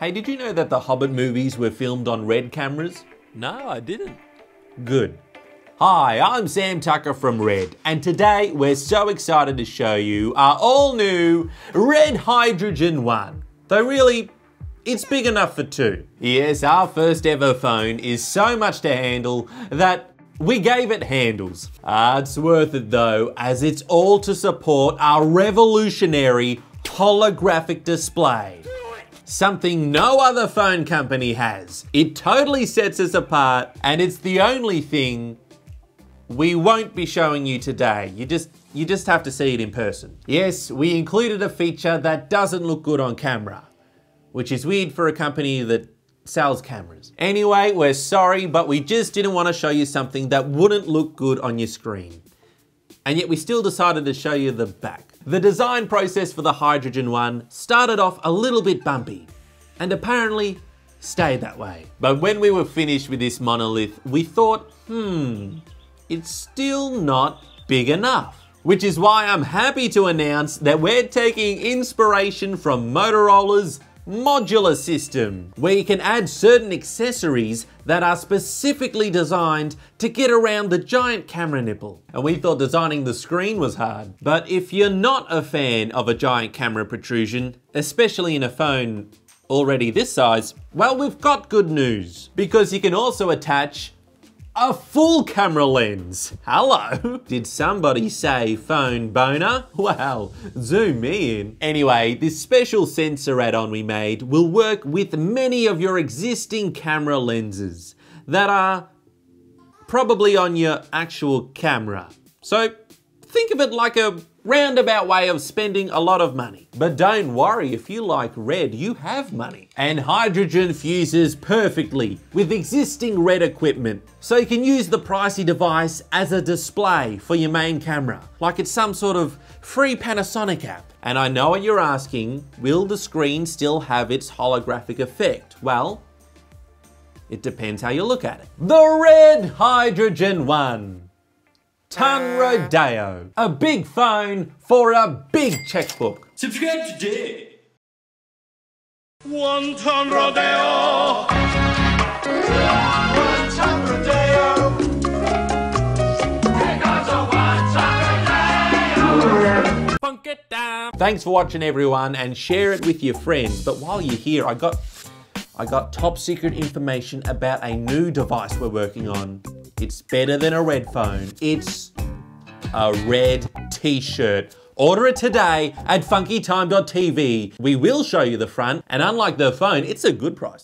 Hey, did you know that the Hobbit movies were filmed on red cameras? No, I didn't. Good. Hi, I'm Sam Tucker from Red, and today we're so excited to show you our all new Red Hydrogen 1. Though really, it's big enough for two. Yes, our first ever phone is so much to handle that we gave it handles. Ah, it's worth it though, as it's all to support our revolutionary holographic display. Something no other phone company has. It totally sets us apart, and it's the only thing we won't be showing you today. You just you just have to see it in person. Yes, we included a feature that doesn't look good on camera, which is weird for a company that sells cameras. Anyway, we're sorry, but we just didn't want to show you something that wouldn't look good on your screen. And yet we still decided to show you the back. The design process for the Hydrogen one started off a little bit bumpy, and apparently stayed that way. But when we were finished with this monolith, we thought, hmm, it's still not big enough. Which is why I'm happy to announce that we're taking inspiration from Motorola's modular system, where you can add certain accessories that are specifically designed to get around the giant camera nipple. And we thought designing the screen was hard. But if you're not a fan of a giant camera protrusion, especially in a phone already this size, well, we've got good news. Because you can also attach a full camera lens. Hello. Did somebody say phone boner? Wow, zoom me in. Anyway, this special sensor add-on we made will work with many of your existing camera lenses that are probably on your actual camera. So think of it like a roundabout way of spending a lot of money. But don't worry, if you like red, you have money. And hydrogen fuses perfectly with existing red equipment. So you can use the pricey device as a display for your main camera, like it's some sort of free Panasonic app. And I know what you're asking, will the screen still have its holographic effect? Well, it depends how you look at it. The Red Hydrogen one. Ton Rodeo. A big phone for a big checkbook. Subscribe today. One ton rodeo. One ton rodeo. Because of one ton rodeo. Funk it down. Thanks for watching everyone and share it with your friends. But while you're here, I got I got top secret information about a new device we're working on. It's better than a red phone. It's a red t-shirt. Order it today at funkytime.tv. We will show you the front, and unlike the phone, it's a good price.